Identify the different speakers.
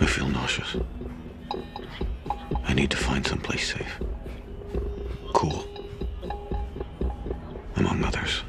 Speaker 1: I feel nauseous. I need to find someplace safe. Cool. Among others.